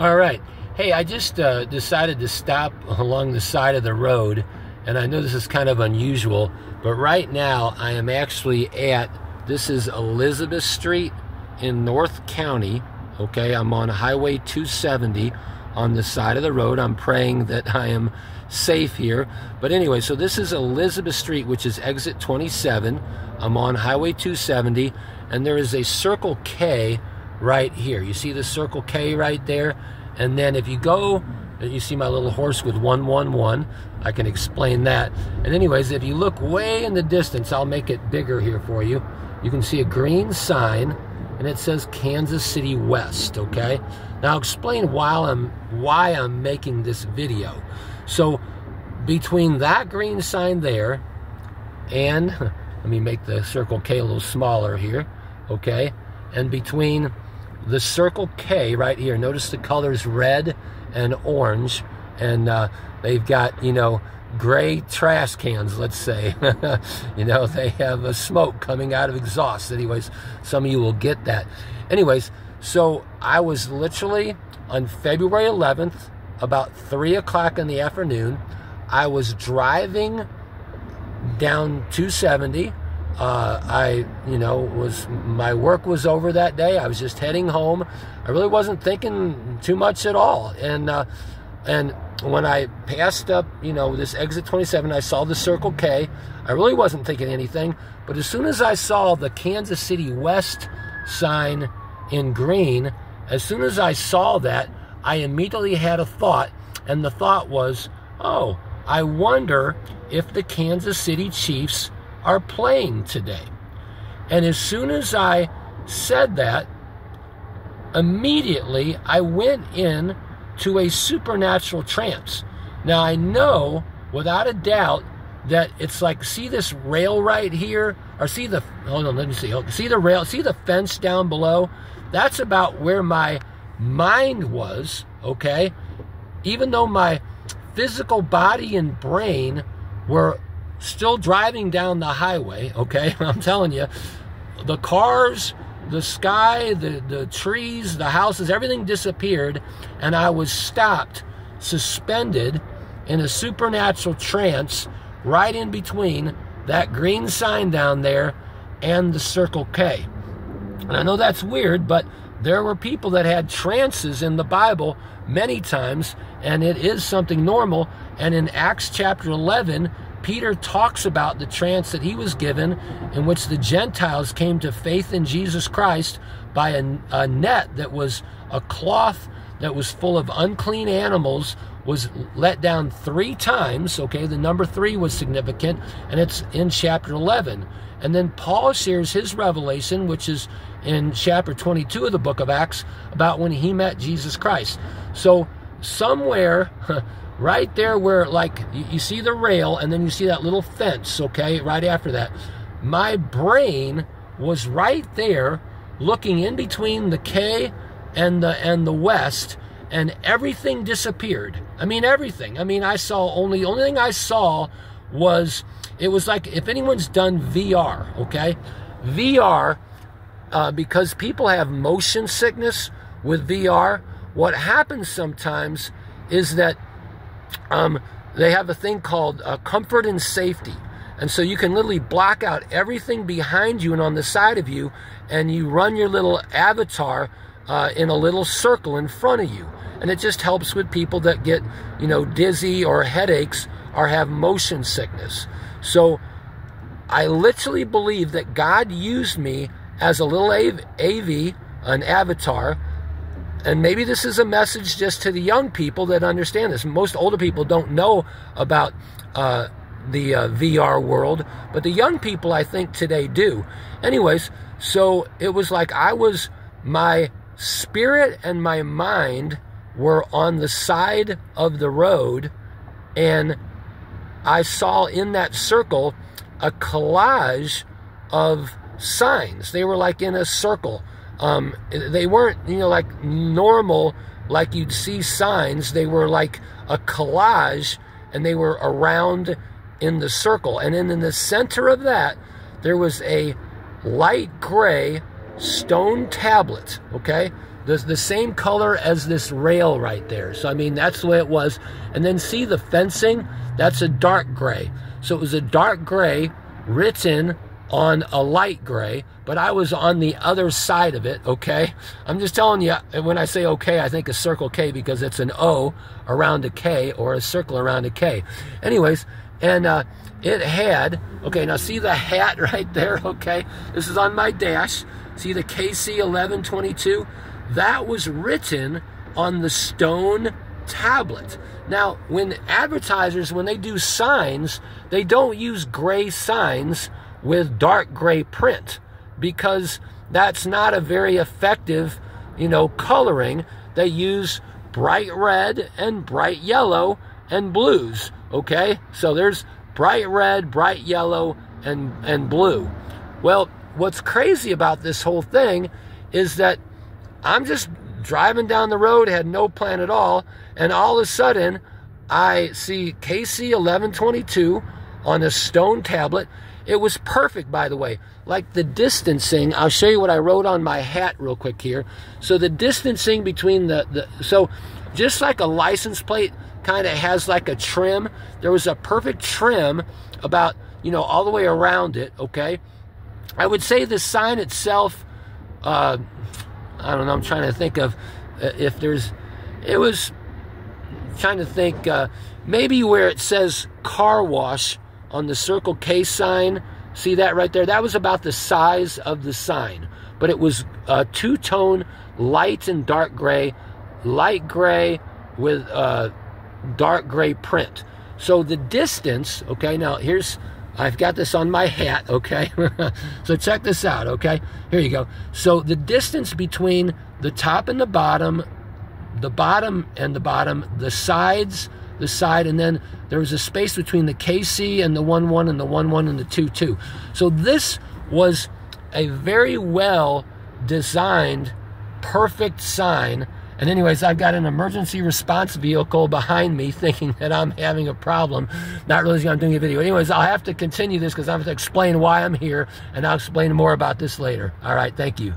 All right. Hey, I just uh, decided to stop along the side of the road, and I know this is kind of unusual, but right now I am actually at this is Elizabeth Street in North County. Okay, I'm on Highway 270 on the side of the road. I'm praying that I am safe here. But anyway, so this is Elizabeth Street, which is exit 27. I'm on Highway 270, and there is a Circle K right here. You see the Circle K right there? And then if you go, you see my little horse with 111. I can explain that. And anyways, if you look way in the distance, I'll make it bigger here for you. You can see a green sign and it says Kansas City West, okay? Now I'll explain why I'm why I'm making this video. So between that green sign there and let me make the circle K a little smaller here, okay? And between the Circle K right here. Notice the colors red and orange, and uh, they've got, you know, gray trash cans, let's say. you know, they have a smoke coming out of exhaust. Anyways, some of you will get that. Anyways, so I was literally on February 11th, about 3 o'clock in the afternoon, I was driving down 270 uh, I, you know, was my work was over that day. I was just heading home. I really wasn't thinking too much at all. And uh, and when I passed up, you know, this exit 27, I saw the Circle K. I really wasn't thinking anything. But as soon as I saw the Kansas City West sign in green, as soon as I saw that, I immediately had a thought, and the thought was, oh, I wonder if the Kansas City Chiefs are playing today. And as soon as I said that, immediately I went in to a supernatural trance. Now I know without a doubt that it's like see this rail right here or see the hold on let me see see the rail see the fence down below that's about where my mind was okay even though my physical body and brain were still driving down the highway, okay? I'm telling you, the cars, the sky, the, the trees, the houses, everything disappeared, and I was stopped, suspended in a supernatural trance right in between that green sign down there and the Circle K. And I know that's weird, but there were people that had trances in the Bible many times, and it is something normal. And in Acts chapter 11, Peter talks about the trance that he was given in which the Gentiles came to faith in Jesus Christ by a, a, net that was a cloth that was full of unclean animals was let down three times. Okay the number three was significant and it's in chapter 11 and then paul shares his revelation which is in chapter 22 of the book of acts about when he met jesus christ. So somewhere right there where like you, you, see the rail and then you see that little fence okay right after that. My brain was right there looking in between the k and the and the west and everything disappeared. I mean everything. I mean i saw only the only thing i saw was it was like if anyone's done vr okay? Vr uh, because people have motion sickness with vr what happens sometimes is that um, they have a thing called uh, comfort and safety. And so you can literally block out everything behind you and on the side of you, and you run your little avatar uh, in a little circle in front of you. And it just helps with people that get, you know, dizzy or headaches or have motion sickness. So I literally believe that God used me as a little AV, an avatar, and maybe this is a message just to the young people that understand this. Most older people don't know about uh, the uh, VR world, but the young people, I think, today do. Anyways, so it was like I was, my spirit and my mind were on the side of the road, and I saw in that circle a collage of signs. They were like in a circle um, they weren't, you know, like normal, like you'd see signs. They were like a collage and they were around in the circle. And then in the center of that, there was a light gray stone tablet, okay? the, the same color as this rail right there. So, I mean, that's the way it was. And then see the fencing? That's a dark gray. So it was a dark gray written on a light gray, but I was on the other side of it, okay? I'm just telling you, when I say okay, I think a circle K because it's an O around a K or a circle around a K. Anyways, and uh, it had, okay, now see the hat right there, okay? This is on my dash. See the KC1122? That was written on the stone tablet. Now, when advertisers, when they do signs, they don't use gray signs with dark gray print because that's not a very effective, you know, coloring. They use bright red and bright yellow and blues, okay? So there's bright red, bright yellow, and, and blue. Well, what's crazy about this whole thing is that I'm just driving down the road, had no plan at all, and all of a sudden I see KC 1122 on a stone tablet. It was perfect, by the way. Like the distancing, I'll show you what I wrote on my hat real quick here. So the distancing between the, the so just like a license plate kind of has like a trim, there was a perfect trim about, you know, all the way around it, okay? I would say the sign itself, uh, I don't know, I'm trying to think of uh, if there's, it was trying to think, uh, maybe where it says car wash on the Circle K sign. See that right there? That was about the size of the sign, but it was uh, two tone light and dark gray, light gray with uh, dark gray print. So the distance, okay, now here's, I've got this on my hat, okay? so check this out, okay? Here you go. So the distance between the top and the bottom, the bottom and the bottom, the sides, the side, and then there was a space between the KC and the 1 1 and the 1 1 and the 2 2. So this was a very well designed, perfect sign. And, anyways, I've got an emergency response vehicle behind me thinking that I'm having a problem, not realizing I'm doing a video. Anyways, I'll have to continue this because I have to explain why I'm here, and I'll explain more about this later. All right, thank you.